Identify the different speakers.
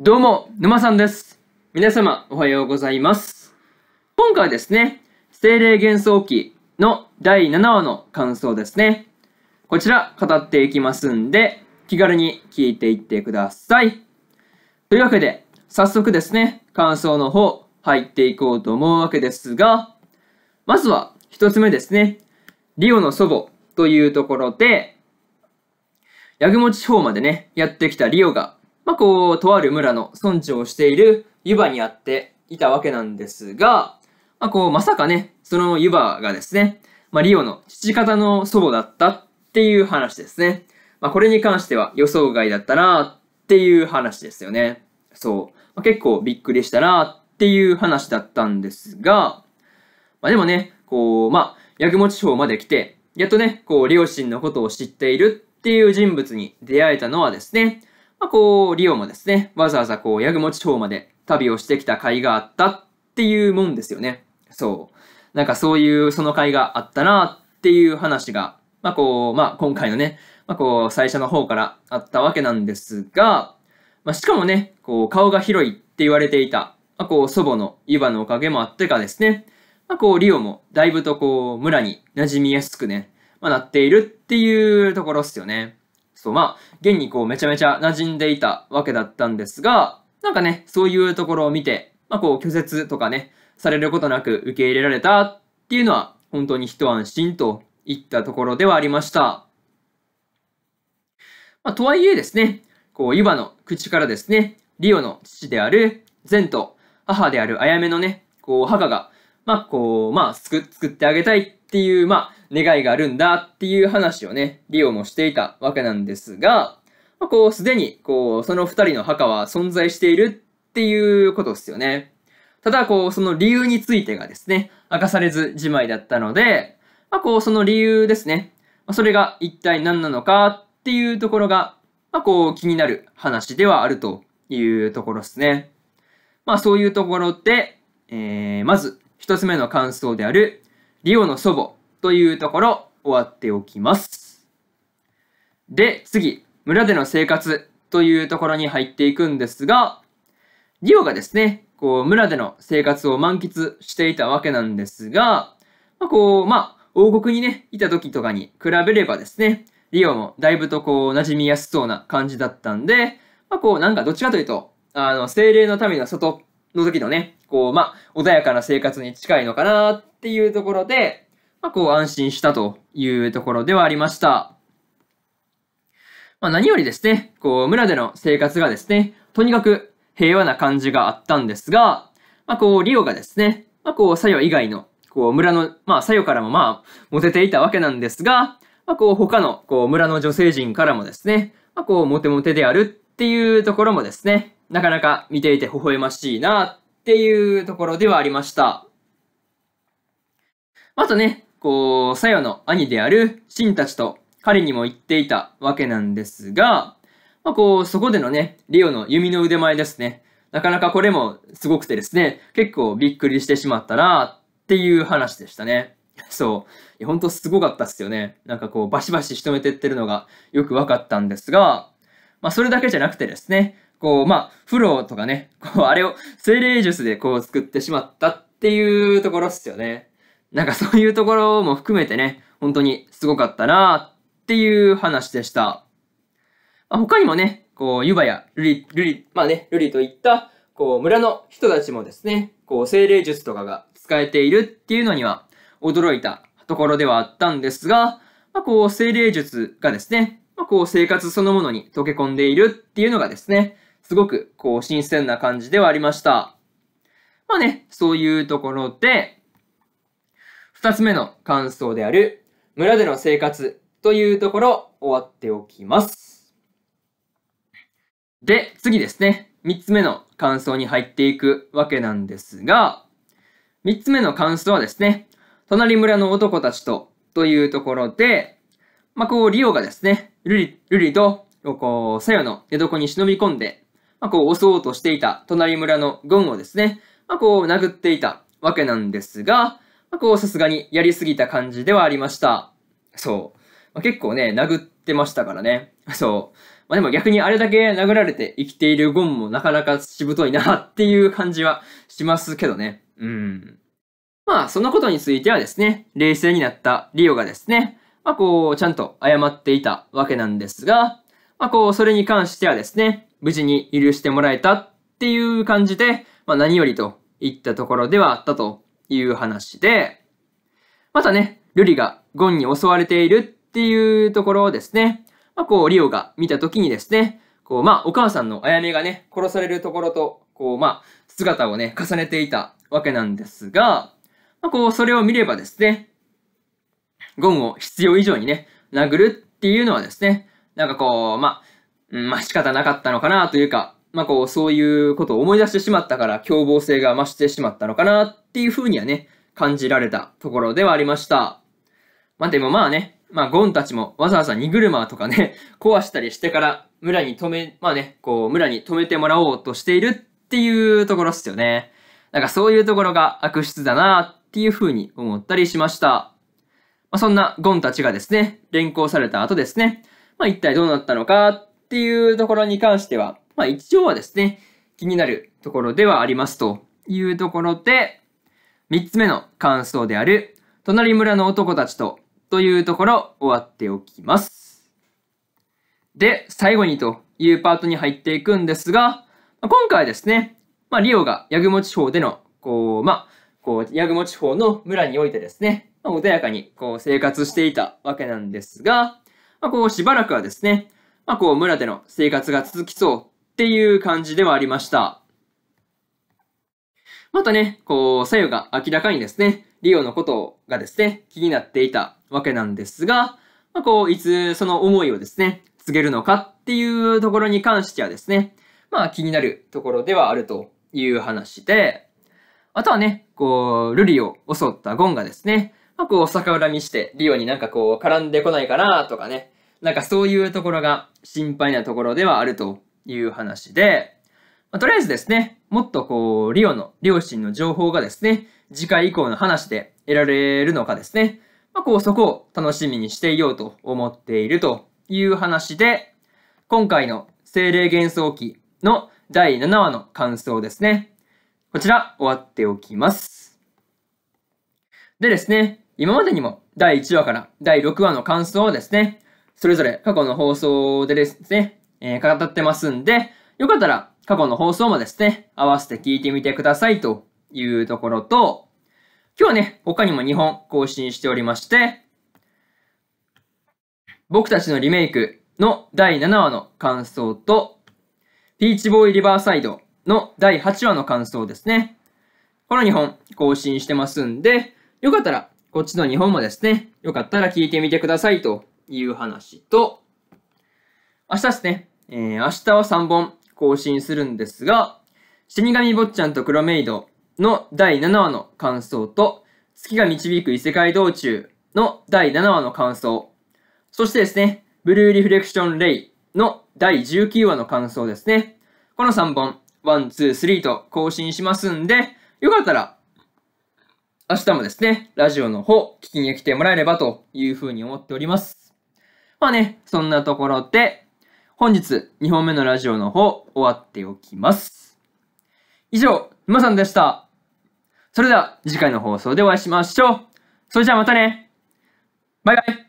Speaker 1: どうも、沼さんです。皆様、おはようございます。今回はですね、精霊幻想記の第7話の感想ですね。こちら、語っていきますんで、気軽に聞いていってください。というわけで、早速ですね、感想の方、入っていこうと思うわけですが、まずは、一つ目ですね、リオの祖母というところで、八雲地方までね、やってきたリオが、まあ、こう、とある村の村長をしている湯葉にあっていたわけなんですが、まあ、こう、まさかね、その湯葉がですね、まあ、リオの父方の祖母だったっていう話ですね。まあ、これに関しては予想外だったなっていう話ですよね。そう。まあ、結構びっくりしたなっていう話だったんですが、まあ、でもね、こう、まあ、八雲地方まで来て、やっとね、こう、両親のことを知っているっていう人物に出会えたのはですね、まあ、こう、リオもですね、わざわざこう、八雲地方まで旅をしてきた甲斐があったっていうもんですよね。そう。なんかそういう、その甲斐があったなっていう話が、まあこう、まあ今回のね、まあこう、最初の方からあったわけなんですが、まあしかもね、こう、顔が広いって言われていた、まあこう、祖母の湯葉のおかげもあってかですね、まあこう、リオもだいぶとこう、村に馴染みやすくね、まあなっているっていうところっすよね。そう、まあ、現にこうめちゃめちゃ馴染んでいたわけだったんですが、なんかね、そういうところを見て、まあこう拒絶とかね、されることなく受け入れられたっていうのは、本当に一安心といったところではありました。まあ、とはいえですね、こう、湯葉の口からですね、リオの父である善と母であるあやめのね、こう、母が、まあ、こう、まあ、作作ってあげたいっていう、まあ、願いがあるんだっていう話をね、リオもしていたわけなんですが、まあ、こう、すでに、こう、その二人の墓は存在しているっていうことですよね。ただ、こう、その理由についてがですね、明かされずじまいだったので、まあ、こう、その理由ですね、まあ、それが一体何なのかっていうところが、まあ、こう、気になる話ではあるというところですね。まあ、そういうところで、えー、まず、一つ目の感想である、リオの祖母というところ、終わっておきます。で、次、村での生活というところに入っていくんですが、リオがですね、こう、村での生活を満喫していたわけなんですが、まあ、こう、まあ、王国にね、いた時とかに比べればですね、リオもだいぶとこう、馴染みやすそうな感じだったんで、まあ、こう、なんかどっちかというと、あの、精霊の民の外の時のね、こう、まあ、穏やかな生活に近いのかなっっていうところで、まあ、こう、安心したというところではありました。まあ、何よりですね、こう、村での生活がですね、とにかく平和な感じがあったんですが、まあ、こう、リオがですね、まあ、こう、サヨ以外の、こう、村の、まあ、サヨからもまあ、モテていたわけなんですが、まあ、こう、他の、こう、村の女性陣からもですね、まあ、こう、モテモテであるっていうところもですね、なかなか見ていて微笑ましいなっていうところではありました。あとね、こう、サヨの兄であるシンたちと彼にも言っていたわけなんですが、まあ、こう、そこでのね、リオの弓の腕前ですね。なかなかこれもすごくてですね、結構びっくりしてしまったなっていう話でしたね。そう。いや、ほんとすごかったっすよね。なんかこう、バシバシ仕留めてってるのがよく分かったんですが、まあ、それだけじゃなくてですね、こう、まあ、フローとかね、こう、あれを精霊術でこう作ってしまったっていうところっすよね。なんかそういうところも含めてね、本当にすごかったなっていう話でした。まあ、他にもね、こう、ユバやルリ、ルリ、まあね、ルリといった、こう、村の人たちもですね、こう、精霊術とかが使えているっていうのには驚いたところではあったんですが、まあ、こう、精霊術がですね、まあ、こう、生活そのものに溶け込んでいるっていうのがですね、すごく、こう、新鮮な感じではありました。まあね、そういうところで、二つ目の感想である、村での生活というところ、終わっておきます。で、次ですね。三つ目の感想に入っていくわけなんですが、三つ目の感想はですね、隣村の男たちと、というところで、まあ、こう、リオがですね、ルリ、ルリと、こう、サヨの寝床に忍び込んで、まあ、こう、襲おうとしていた隣村のゴンをですね、まあ、こう、殴っていたわけなんですが、まあ、こう、さすがにやりすぎた感じではありました。そう。まあ、結構ね、殴ってましたからね。そう。まあでも逆にあれだけ殴られて生きているゴンもなかなかしぶといなっていう感じはしますけどね。うん。まあそのことについてはですね、冷静になったリオがですね、まあこう、ちゃんと謝っていたわけなんですが、まあこう、それに関してはですね、無事に許してもらえたっていう感じで、まあ何よりといったところではあったという話で、またね、ルリがゴンに襲われているっていうところをですね、まあこう、リオが見た時にですね、こう、まあお母さんのあやめがね、殺されるところと、こう、まあ、姿をね、重ねていたわけなんですが、まあこう、それを見ればですね、ゴンを必要以上にね、殴るっていうのはですね、なんかこう、まあ、うん、まあ仕方なかったのかなというか、まあこう、そういうことを思い出してしまったから凶暴性が増してしまったのかなっていうふうにはね、感じられたところではありました。まあでもまあね、まあゴンたちもわざわざ荷車とかね、壊したりしてから村に止め、まあね、こう村に止めてもらおうとしているっていうところっすよね。なんかそういうところが悪質だなっていうふうに思ったりしました。まあ、そんなゴンたちがですね、連行された後ですね、まあ、一体どうなったのかっていうところに関しては、まあ、一応はですね、気になるところではありますというところで、三つ目の感想である、隣村の男たちとというところ終わっておきます。で、最後にというパートに入っていくんですが、今回はですね、まあ、リオがヤグモ地方での、こう、まあ、こう、ヤグモ地方の村においてですね、まあ、穏やかにこう生活していたわけなんですが、まあ、こうしばらくはですね、まあ、こう村での生活が続きそうっていう感じではありました。またね、こう、左右が明らかにですね、リオのことがですね、気になっていたわけなんですが、まあ、こう、いつその思いをですね、告げるのかっていうところに関してはですね、まあ気になるところではあるという話で、あとはね、こう、ルリを襲ったゴンがですね、まあ、こう、逆恨みして、リオになんかこう、絡んでこないかなとかね。なんかそういうところが心配なところではあるという話で、まあ、とりあえずですね、もっとこう、リオの両親の情報がですね、次回以降の話で得られるのかですね、まあ、こう、そこを楽しみにしていようと思っているという話で、今回の精霊幻想記の第7話の感想ですね。こちら終わっておきます。でですね、今までにも第1話から第6話の感想をですね、それぞれ過去の放送でですね、えー、語ってますんで、よかったら過去の放送もですね、合わせて聞いてみてくださいというところと、今日はね、他にも2本更新しておりまして、僕たちのリメイクの第7話の感想と、ピーチボーイリバーサイドの第8話の感想ですね。この2本更新してますんで、よかったらこっちの日本もですね、よかったら聞いてみてくださいという話と、明日ですね、えー、明日は3本更新するんですが、死神坊ちゃんと黒メイドの第7話の感想と、月が導く異世界道中の第7話の感想、そしてですね、ブルーリフレクションレイの第19話の感想ですね。この3本、1、2、3と更新しますんで、よかったら明日もですね、ラジオの方、聞きに来てもらえればというふうに思っております。まあね、そんなところで、本日2本目のラジオの方、終わっておきます。以上、沼さんでした。それでは次回の放送でお会いしましょう。それじゃあまたね。バイバイ。